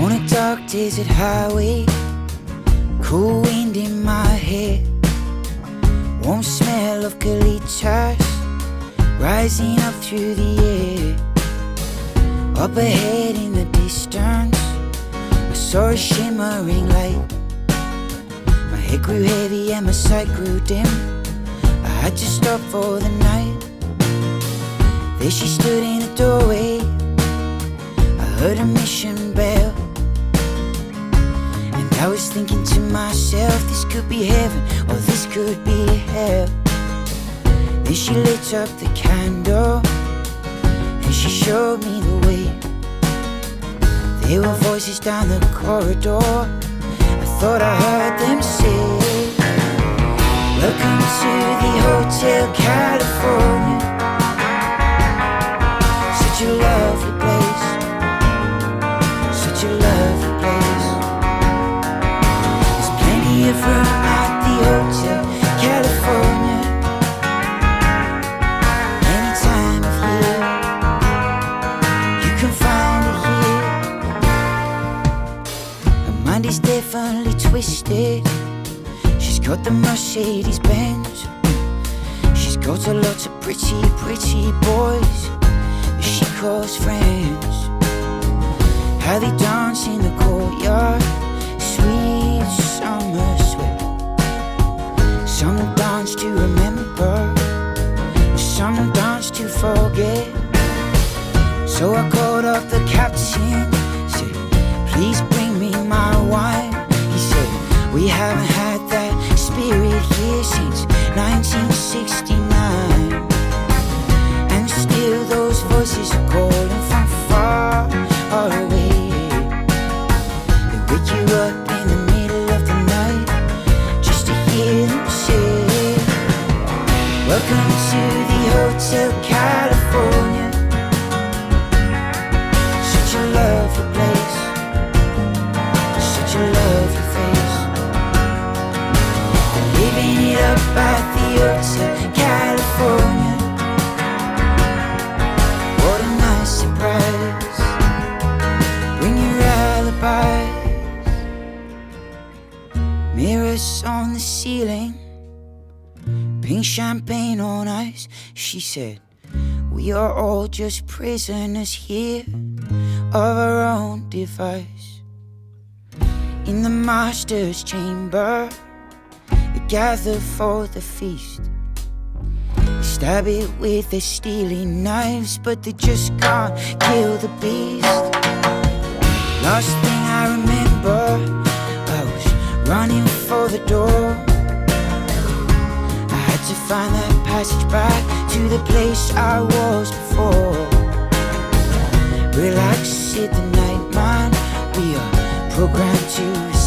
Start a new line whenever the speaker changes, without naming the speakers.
On a dark desert highway, cool wind in my hair, warm smell of colitas rising up through the air. Up ahead in the distance, I saw a shimmering light. My head grew heavy and my sight grew dim. I had to stop for the night. There she stood in the doorway. Could be heaven or this could be hell. Then she lit up the candle and she showed me the way. There were voices down the corridor. I thought I heard them say, Welcome to the Hotel California. The Mercedes Benz. She's got a lot of pretty, pretty boys that she calls friends. How they dance in the courtyard, sweet summer sweat. Some dance to remember, some dance to forget. So I called up the captain, said, Please 1969. And still those voices calling from far away. They wake you up in the middle of the night just to hear them say, Welcome to the Hotel California. Mirrors on the ceiling. Pink champagne on ice. She said, We are all just prisoners here of our own device. In the master's chamber, they gather for the feast. They stab it with their stealing knives, but they just can't kill the beast. Last passage back to the place I was before. Relax, hit the night, mind. We are programmed to